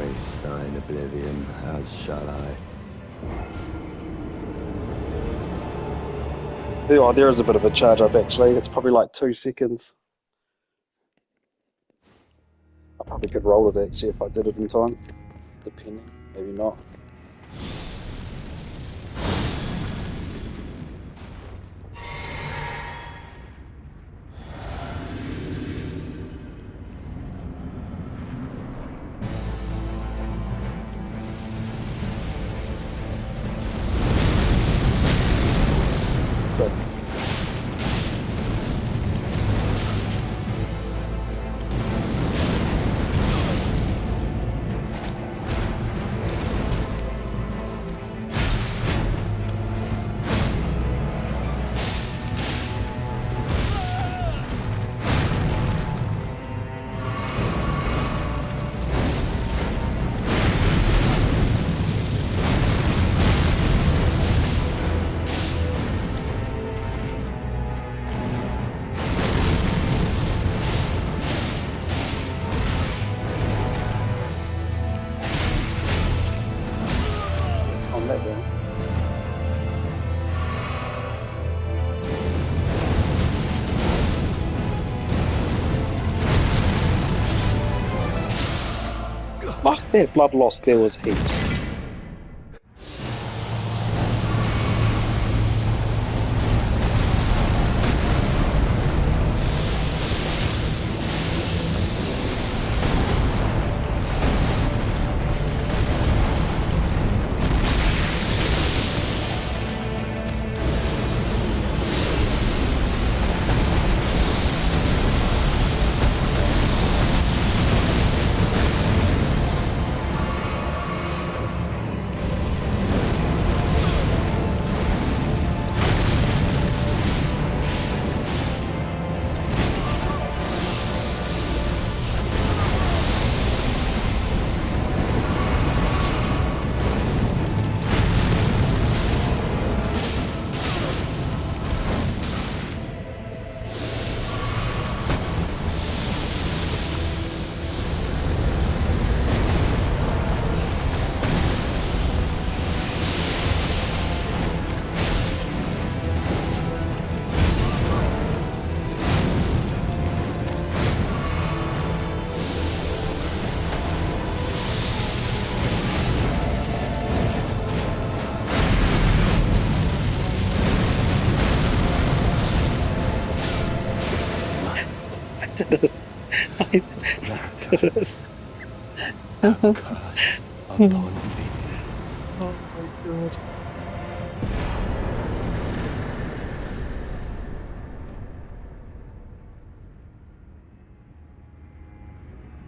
in oblivion, as shall I. Oh, there is a bit of a charge up actually. It's probably like two seconds. I probably could roll it actually if I did it in time. Depending, maybe not. One. Fuck that blood loss there was heaps. Did it. I did it. Curse upon thee. My god.